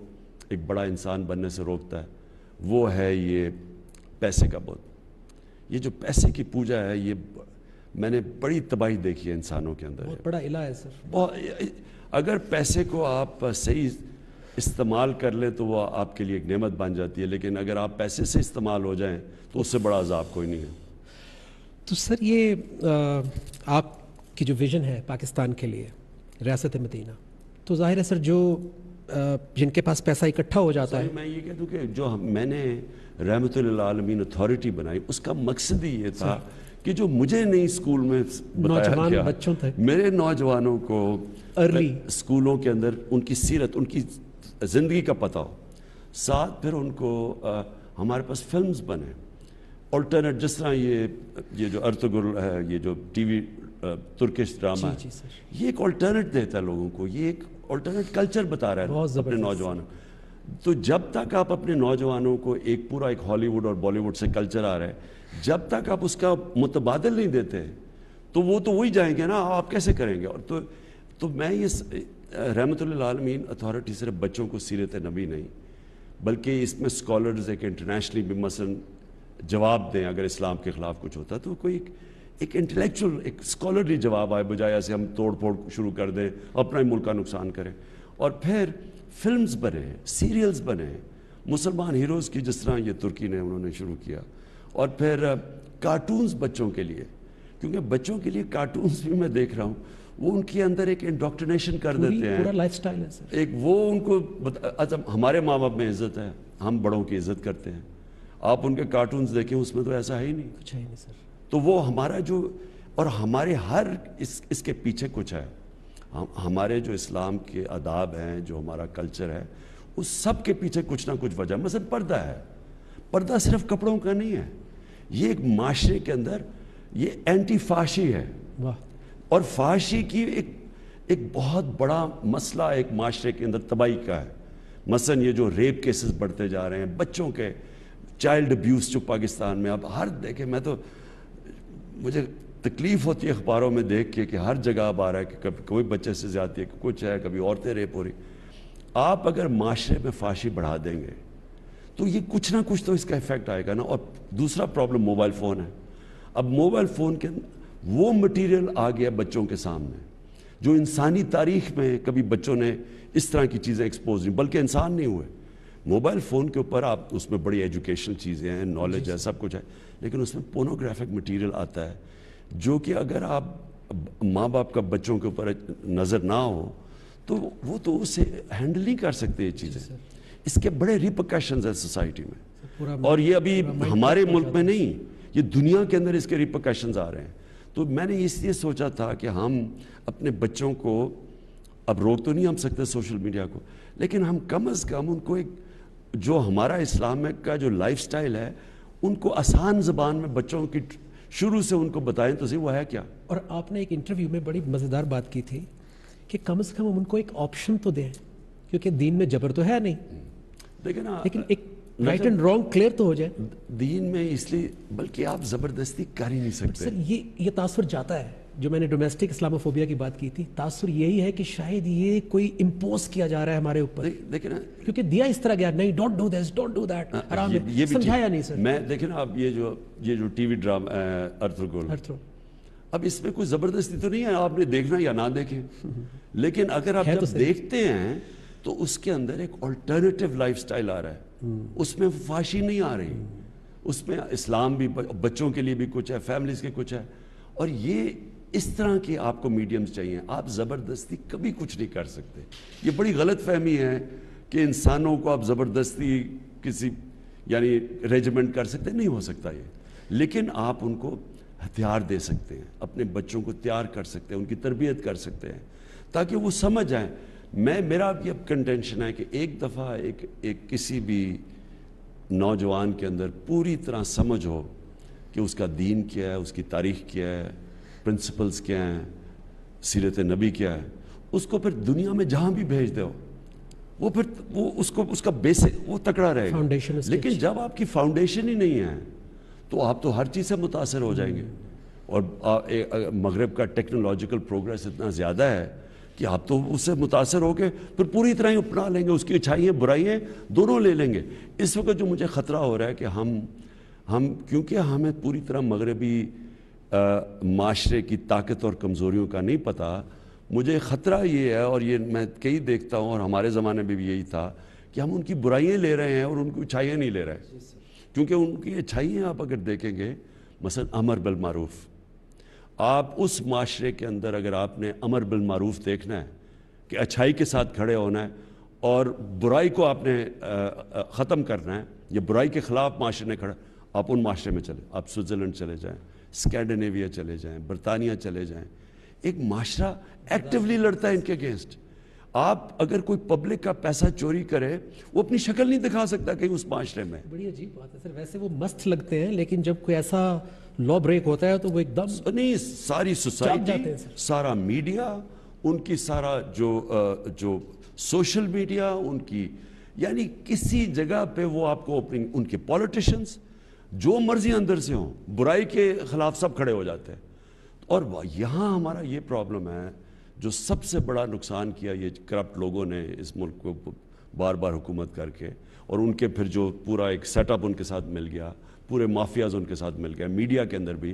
एक बड़ा इंसान बनने से रोकता है वो है ये पैसे का बुत ये जो पैसे की पूजा है ये मैंने बड़ी तबाही देखी है इंसानों के अंदर। बहुत बड़ा इला है सर। बहुत अगर पैसे को आप सही इस्तेमाल कर लें तो वह आपके लिए एक नेमत बन जाती है। लेकिन अगर आप पैसे से इस्तेमाल हो जाएँ तो उससे बड़ा अजाब कोई नहीं है। तो सर ये आपकी जो विज़न है पाकिस्तान के लिए रियासत मदीना तो ज़ाहिर है सर जो जिनके पास पैसा इकट्ठा हो जाता है। मैं ये कह दूँ कि जो हम, मैंने रहमत आलमीन अथॉरिटी बनाई उसका मकसद ही ये था कि जो मुझे नहीं स्कूल में नौजवान बच्चों तक। मेरे नौजवानों को अर्ली। स्कूलों के अंदर उनकी सीरत उनकी ज़िंदगी का पता हो। साथ फिर उनको अ, हमारे पास फिल्म्स बने। ऑल्टरनेट जिस तरह ये ये जो अर्तुगुल है ये जो टीवी तुर्किश ड्रामा जी, जी, ये एक ऑल्टरनेट देता है लोगों को। ये एक ऑल्टरनेट कल्चर बता रहा है अपने। नौजवानों तो जब तक आप अपने नौजवानों को एक पूरा एक हॉलीवुड और बॉलीवुड से कल्चर आ रहा है जब तक आप उसका मुतबादल नहीं देते तो वो तो वही जाएँगे ना आप कैसे करेंगे और तो तो मैं ये रहमतुल्लामीन अथॉरिटी सिर्फ़ बच्चों को सीरत नबी नहीं बल्कि इसमें स्कॉलर्स एक इंटरनेशनली भी मसलन जवाब दें अगर इस्लाम के ख़िलाफ़ कुछ होता तो कोई एक इंटेलेक्चुअल एक स्कॉलरली जवाब आए बजाय ऐसे हम तोड़ फोड़ शुरू कर दें अपना ही मुल्क का नुकसान करें। और फिर फिल्म्स बने सीरियल्स बने मुसलमान हीरोज़ की जिस तरह ये तुर्की ने उन्होंने शुरू किया। और फिर कार्टून्स बच्चों के लिए क्योंकि बच्चों के लिए कार्टून्स भी मैं देख रहा हूँ वो उनके अंदर एक इंडोक्ट्रिनेशन कर देते हैं। पूरा लाइफस्टाइल है सर एक वो उनको अच्छा हमारे माँ बाप में इज़्ज़त है हम बड़ों की इज़्ज़त करते हैं। आप उनके कार्टून्स देखें उसमें तो ऐसा है ही नहीं। कुछ ही नहीं सर तो वो हमारा जो और हमारे हर इस इसके पीछे कुछ है। हम हमारे जो इस्लाम के आदाब हैं जो हमारा कल्चर है उस सब के पीछे कुछ ना कुछ वजह मसलन पर्दा है। पर्दा सिर्फ़ कपड़ों का नहीं है। ये एक माशरे के अंदर ये एंटी फाशी है। वाह। और फाशी की एक एक बहुत बड़ा मसला एक माशरे के अंदर तबाही का है। मसलन ये जो रेप केसेस बढ़ते जा रहे हैं बच्चों के चाइल्ड अब्यूज़ जो पाकिस्तान में अब हर देखे मैं तो मुझे तकलीफ़ होती है अखबारों में देख के कि हर जगह आ रहा है कि कभी कोई बच्चे से जाती है कि कुछ है कभी औरतें रेप हो रही। आप अगर माशरे में फाशी बढ़ा देंगे तो ये कुछ ना कुछ तो इसका इफ़ेक्ट आएगा ना। और दूसरा प्रॉब्लम मोबाइल फ़ोन है। अब मोबाइल फ़ोन के वो मटेरियल आ गया बच्चों के सामने जो इंसानी तारीख में कभी बच्चों ने इस तरह की चीज़ें एक्सपोज नहीं बल्कि इंसान नहीं हुए। मोबाइल फ़ोन के ऊपर आप उसमें बड़ी एजुकेशनल चीज़ें हैं नॉलेज है सब कुछ है। लेकिन उसमें पोनोग्राफिक मटेरियल आता है जो कि अगर आप माँ बाप का बच्चों के ऊपर नज़र ना हो तो वो तो उसे हैंडल नहीं कर सकते ये चीज़ें। इसके बड़े रिपोकशंस है सोसाइटी में। और ये अभी हमारे मुल्क में नहीं ये दुनिया के अंदर इसके रिपोकशंस आ रहे हैं। तो मैंने इसलिए सोचा था कि हम अपने बच्चों को अब रोक तो नहीं हम सकते सोशल मीडिया को लेकिन हम कम अज़ कम उनको एक जो हमारा इस्लाम का जो लाइफस्टाइल है उनको आसान ज़बान में बच्चों की शुरू से उनको बताएँ तो सही वो है क्या? और आपने एक इंटरव्यू में बड़ी मज़ेदार बात की थी कि कम से कम हम उनको एक ऑप्शन तो दें क्योंकि दीन में जबर तो है नहीं। देखिए ना लेकिन एक राइट एंड रॉन्ग क्लियर तो हो जाए। दीन में इसलिए बल्कि आप ज़बरदस्ती कर ही नहीं सकते। सर ये ये तासर जाता है। जो मैंने डोमेस्टिक इस्लामोफोबिया की बात की थी तासर यही है कि शायद ये कोई इम्पोज किया जा रहा है हमारे ऊपर। दे- देखिए ना क्योंकि दिया इस तरह गया नहीं don't do this don't do that आराम ये, ये समझाया नहीं सर मैं देखिए ना आप ये जो ये जो टीवी ड्रामा अर्थगोल हर थ्रो अब इसमें कोई ज़बरदस्ती तो नहीं है आपने देखना या ना देखें। लेकिन अगर आप जब तो देखते हैं तो उसके अंदर एक ऑल्टरनेटिव लाइफस्टाइल आ रहा है। उसमें फाशी नहीं आ रही। उसमें इस्लाम भी बच्चों के लिए भी कुछ है फैमिलीज़ के कुछ है। और ये इस तरह के आपको मीडियम्स चाहिए। आप ज़बरदस्ती कभी कुछ नहीं कर सकते। ये बड़ी गलत फहमी है कि इंसानों को आप ज़बरदस्ती किसी, यानी रेजिमेंट कर सकते नहीं हो सकता ये। लेकिन आप उनको हथियार दे सकते हैं। अपने बच्चों को तैयार कर सकते हैं, उनकी तरबियत कर सकते हैं, ताकि वो समझ जाएँ मैं, मेरा भी अब कंटेंशन है कि एक दफ़ा एक एक किसी भी नौजवान के अंदर पूरी तरह समझ हो कि उसका दीन क्या है, उसकी तारीख क्या है प्रिंसिपल्स क्या हैं? सीरत नबी क्या है? उसको फिर दुनिया में जहाँ भी भेज दो वो फिर वो उसको उसका बेसिक वो तकड़ा रहेगा। उसकी लेकिन जब आपकी फाउंडेशन ही नहीं है तो आप तो हर चीज़ से मुतासर हो जाएँगे। और मगरब का टेक्नोलॉजिकल प्रोग्रेस इतना ज़्यादा है कि आप तो उससे मुतासर होकर फिर पूरी तरह ही अपना लेंगे उसकी अच्छाइयाँ बुराइयाँ दोनों ले लेंगे। इस वक्त जो मुझे ख़तरा हो रहा है कि हम हम क्योंकि हमें पूरी तरह मगरबी माशरे की ताकत और कमज़ोरियों का नहीं पता। मुझे ख़तरा ये है और ये मैं कई देखता हूँ और हमारे ज़माने में भी यही था कि हम उनकी बुराइयाँ ले रहे हैं और उनकी अच्छाइयाँ नहीं ले रहे। क्योंकि उनकी अच्छाइयाँ आप अगर देखेंगे मसल अमर बिल मारूफ। आप उस माशरे के अंदर अगर आपने अमर बिल मारूफ देखना है कि अच्छाई के साथ खड़े होना है और बुराई को आपने ख़त्म करना है या बुराई के ख़िलाफ़ माशरे ने खड़ा आप उन माशरे में चले आप स्विट्ज़रलैंड चले जाएँ। स्कैंडिनेविया चले जाएँ बरतानिया चले जाएँ। एक माशरा एक्टिवली लड़ता है इनके अगेंस्ट आप अगर कोई पब्लिक का पैसा चोरी करे वो अपनी शक्ल नहीं दिखा सकता कहीं उस माशरे में। बड़ी अजीब बात है सर। वैसे वो मस्त लगते हैं लेकिन जब कोई ऐसा लॉ ब्रेक होता है तो वो एकदम नहीं सारी सोसाइटी सारा। मीडिया उनकी सारा जो जो सोशल मीडिया उनकी यानी किसी जगह पे वो आपको अपनी उनके पॉलिटिशियंस जो मर्ज़ी अंदर से हो बुराई के खिलाफ सब खड़े हो जाते हैं। और यहाँ हमारा ये प्रॉब्लम है जो सबसे बड़ा नुकसान किया ये करप्ट लोगों ने इस मुल्क को बार बार हुकूमत करके और उनके फिर जो पूरा एक सेटअप उनके साथ मिल गया पूरे माफियाज उनके साथ मिल गया मीडिया के अंदर भी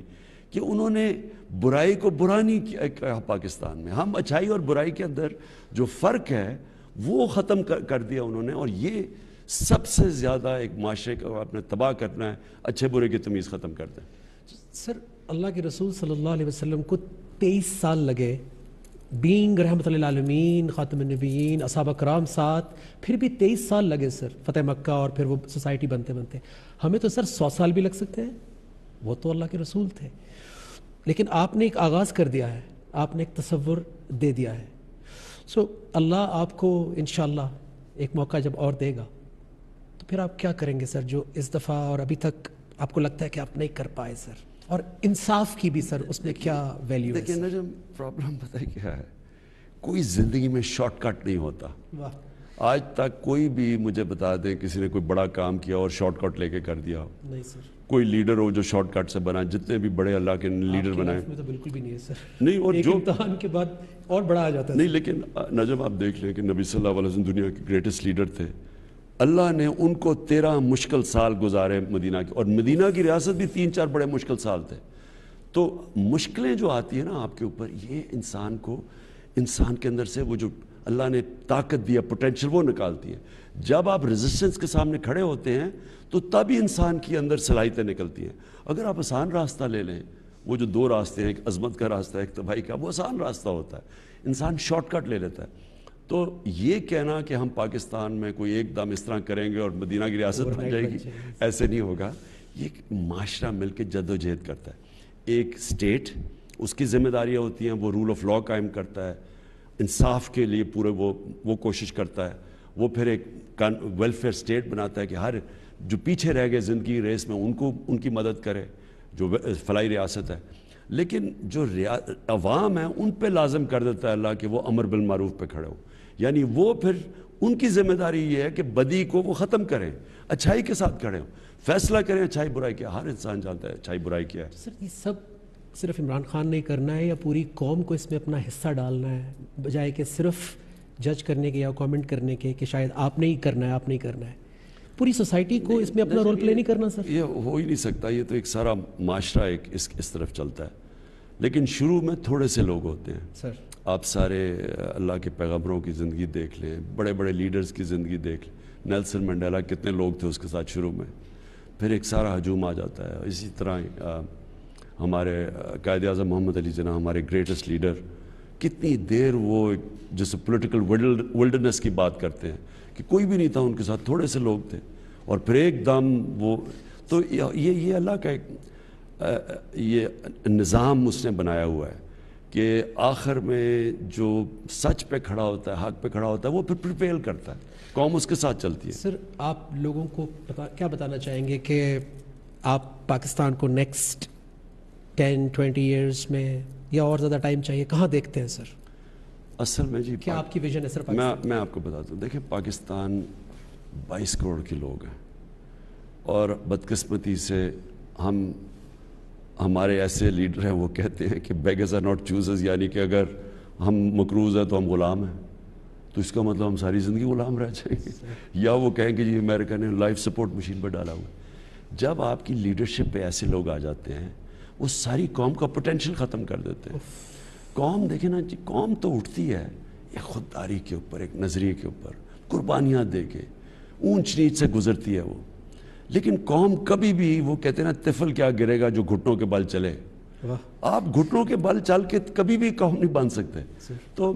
कि उन्होंने बुराई को बुरा नहीं किया पाकिस्तान में। हम अच्छाई और बुराई के अंदर जो फ़र्क है वो ख़त्म कर, कर दिया उन्होंने और ये सबसे ज़्यादा एक माशरे को आपने तबाह करना है, अच्छे बुरे की तमीज़ ख़त्म कर दें। सर, अल्लाह के रसूल सल्लल्लाहु अलैहि वसल्लम को तेईस साल लगे। बींग रहमतमीन ख़ातमनबीन असहाब कराम साथ, फिर भी तेईस साल लगे सर, फ़तेह मक्का और फिर वो सोसाइटी बनते बनते। हमें तो सर सौ साल भी लग सकते हैं। वो तो अल्लाह के रसूल थे। लेकिन आपने एक आगाज़ कर दिया है, आपने एक तस्वुर दे दिया है। सो अल्लाह आपको इन एक मौका जब और देगा। तो फिर आप क्या करेंगे सर जो इस दफ़ा और अभी तक आपको लगता है कि आप नहीं कर पाए सर? और इंसाफ की भी सर उसमें क्या वैल्यू है देखिए सर? नजम प्रॉब्लम पता है क्या है? कोई ज़िंदगी में शॉर्टकट नहीं होता। वाह। आज तक कोई भी मुझे बता दें किसी ने कोई बड़ा काम किया और शॉर्टकट लेके कर दिया। हो नहीं सर। कोई लीडर हो जो शॉर्टकट से बना जितने भी बड़े अल्लाह के लीडर बनाए। तो बिल्कुल भी नहीं है सर। नहीं और जो इम्तहान के बाद और बड़ा आ जाता है नहीं लेकिन नजम आप देख लें कि नबी सल्लल्लाहु अलैहि वसल्लम दुनिया के ग्रेटेस्ट लीडर थे। अल्लाह ने उनको तेरह मुश्किल साल गुजारे मदीना की। और मदीना की रियासत भी तीन चार बड़े मुश्किल साल थे। तो मुश्किलें जो आती है ना आपके ऊपर, ये इंसान को, इंसान के अंदर से वो जो अल्लाह ने ताकत दिया पोटेंशियल वो निकालती है। जब आप रेजिस्टेंस के सामने खड़े होते हैं तो तभी इंसान के अंदर सलाहियतें निकलती हैं। अगर आप आसान रास्ता ले लें, वो जो दो रास्ते हैं, एक अजमत का रास्ता है एक तबाही का, वो आसान रास्ता होता है। इंसान शॉर्टकट ले लेता है। तो ये कहना कि हम पाकिस्तान में कोई एकदम इस तरह करेंगे और मदीना की रियासत बन जाएगी। ऐसे नहीं होगा। ये एक माशरा मिलकर जद्दोजहद करता है। एक स्टेट उसकी जिम्मेदारियाँ होती हैं वो रूल ऑफ़ लॉ कायम करता है इंसाफ के लिए पूरे वो वो कोशिश करता है। वो फिर एक वेलफेयर स्टेट बनाता है कि हर जो पीछे रह गए ज़िंदगी रेस में उनको उनकी मदद करे जो फलाई रियासत है। लेकिन जो अवाम है, उन पर लाजम कर देता है अल्लाह कि वो अमर बिल मारूफ पे खड़े हो। यानी वो फिर, उनकी ज़िम्मेदारी ये है कि बदी को वो ख़त्म करें, अच्छाई के साथ खड़े हों। फैसला करें, अच्छाई बुराई क्या। हर इंसान जानता है अच्छाई बुराई क्या है। सर, ये सब सिर्फ़ इमरान खान ने करना है या पूरी कौम को इसमें अपना हिस्सा डालना है? बजाय कि सिर्फ़ जज करने के या कमेंट करने के कि शायद आपने ही करना है आपने ही करना है। पूरी सोसाइटी को इसमें अपना रोल प्ले नहीं करना सर ये हो ही नहीं सकता ये तो एक सारा माशरा एक इस इस तरफ़ चलता है। लेकिन शुरू में थोड़े से लोग होते हैं। सर आप सारे अल्लाह के पैगम्बरों की ज़िंदगी देख लें बड़े बड़े लीडर्स की ज़िंदगी देख लें। नेल्सन मंडेला कितने लोग थे उसके साथ शुरू में। फिर एक सारा हजूम आ जाता है। इसी तरह आ, हमारे कायद अजम मोहम्मद अली जना हमारे ग्रेटेस्ट लीडर कितनी देर वो जैसे पोलिटिकल विल्डरनेस की बात करते हैं कि कोई भी नहीं था उनके साथ थोड़े से लोग थे। और फिर एकदम वो तो ये ये अल्लाह का एक ये निज़ाम उसने बनाया हुआ है कि आखिर में जो सच पे खड़ा होता है हक पे खड़ा होता है वो फिर प्रिपेल करता है। कौम उसके साथ चलती है। सर आप लोगों को बता, क्या बताना चाहेंगे कि आप पाकिस्तान को नेक्स्ट टेन ट्वेंटी ईयर्स में या और ज़्यादा टाइम चाहिए कहाँ देखते हैं सर? असल में जी क्या आपकी विजन है सर मैं मैं आपको बताता हूँ देखिए पाकिस्तान 22 करोड़ के लोग हैं और बदकस्मती से हम हमारे ऐसे लीडर हैं वो कहते हैं कि बेगर्स आर नॉट चूजर्स यानी कि अगर हम मकरूज़ हैं तो हम गुलाम हैं। तो इसका मतलब हम सारी ज़िंदगी गुलाम रह जाएँगे। या वो कहेंगे जी अमेरिका ने लाइफ सपोर्ट मशीन पर डाला हुआ जब आपकी लीडरशिप पे ऐसे लोग आ जाते हैं वो सारी कौम का पोटेंशियल ख़त्म कर देते हैं। कौम देखे ना जी कौम तो उठती है एक खुददारी के ऊपर एक नज़रिए के ऊपर कुर्बानियाँ दे के ऊंच नीच से गुजरती है वो। लेकिन कौम कभी भी वो कहते हैं ना तिफल क्या गिरेगा जो घुटनों के बल चले? आप घुटनों के बल चल के कभी भी कौम नहीं बन सकते। तो